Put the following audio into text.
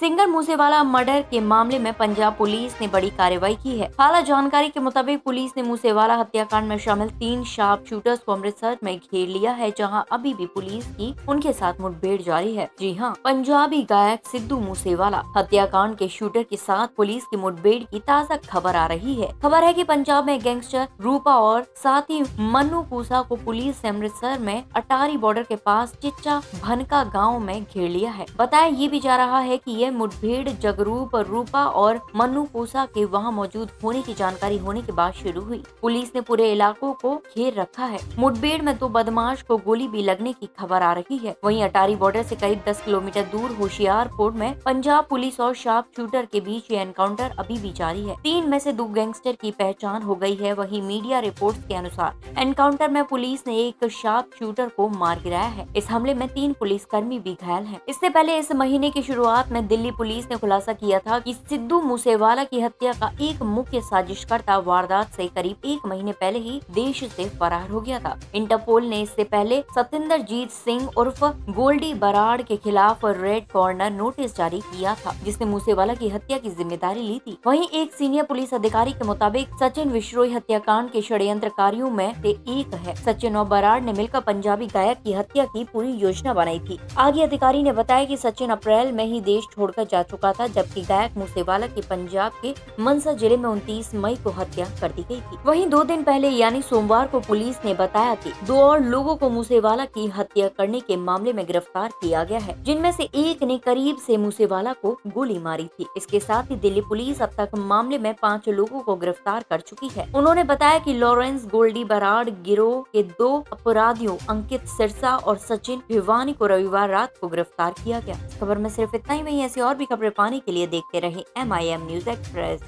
Singer Moosewala murder के मामले में पंजाब पुलिस ने बड़ी कार्रवाई की है। हाल जानकारी के मुताबिक पुलिस ने मूसेवाला हत्याकांड में शामिल तीन शार्प शूटर्स को अमृतसर में घेर लिया है, जहाँ अभी भी पुलिस की उनके साथ मुठभेड़ जारी है। जी हाँ, पंजाबी गायक सिद्धू मूसेवाला हत्याकांड के शूटर के साथ पुलिस की मुठभेड़ की ताज़ा खबर आ रही है। खबर है की पंजाब में गैंगस्टर रूपा और साथ ही मनु पूसा को पुलिस ने अमृतसर में अटारी बॉर्डर के पास चिच्चा भनका गाँव में घेर लिया है। बताया ये भी जा रहा है की ये मुठभेड़, जगरूप, रूपा और मनु पूसा के वहाँ मौजूद होने की जानकारी होने के बाद शुरू हुई। पुलिस ने पूरे इलाकों को घेर रखा है। मुठभेड़ में दो बदमाश को गोली भी लगने की खबर आ रही है। वहीं अटारी बॉर्डर से करीब 10 किलोमीटर दूर होशियारपुर में पंजाब पुलिस और शार्प शूटर के बीच ये एनकाउंटर अभी भी जारी है। तीन में से दो गैंगस्टर की पहचान हो गई है, वहीं मीडिया रिपोर्ट्स के अनुसार एनकाउंटर में पुलिस ने एक शार्प शूटर को मार गिराया है। इस हमले में तीन पुलिसकर्मी भी घायल है। इससे पहले इस महीने की शुरुआत में दिल्ली पुलिस ने खुलासा किया था कि सिद्धू मूसेवाला की हत्या का एक मुख्य साजिशकर्ता वारदात से करीब एक महीने पहले ही देश से फरार हो गया था। इंटरपोल ने इससे पहले सतेंद्र जीत सिंह उर्फ़ गोल्डी बराड़ के खिलाफ रेड कॉर्नर नोटिस जारी किया था, जिसने मूसेवाला की हत्या की ज़िम्मेदारी ली थी। वहीं एक सीनियर पुलिस अधिकारी के मुताबिक सचिन विश्रोई हत्याकांड के षड्यंत्रकारियों में से एक है। सचिन और बराड़ ने मिलकर पंजाबी गायक की हत्या की पूरी योजना बनाई थी। आगे अधिकारी ने बताया कि सचिन अप्रैल में ही देश छोड़कर जा चुका था, जबकि गायक मूसेवाला की पंजाब के मनसा ज़िले में उनतीस मई को हत्या कर दी गई थी। वही दो दिन पहले, यानी सोमवार को पुलिस ने बताया की दो और लोगों को मूसेवाला की हत्या करने के मामले में गिरफ़्तार किया गया है, जिनमें से एक ने करीब से मूसेवाला को गोली मारी थी। इसके साथ ही दिल्ली पुलिस अब तक मामले में पाँच लोगों को गिरफ़्तार कर चुकी है। उन्होंने बताया की लॉरेंस गोल्डी बराड़ गिरोह के दो अपराधियों, अंकित सिरसा और सचिन भिवानी को रविवार रात को गिरफ़्तार किया गया। खबर में सिर्फ़ इतना ही, वही ऐसी और भी खबरें पाने के लिए देखते रहे M I M news express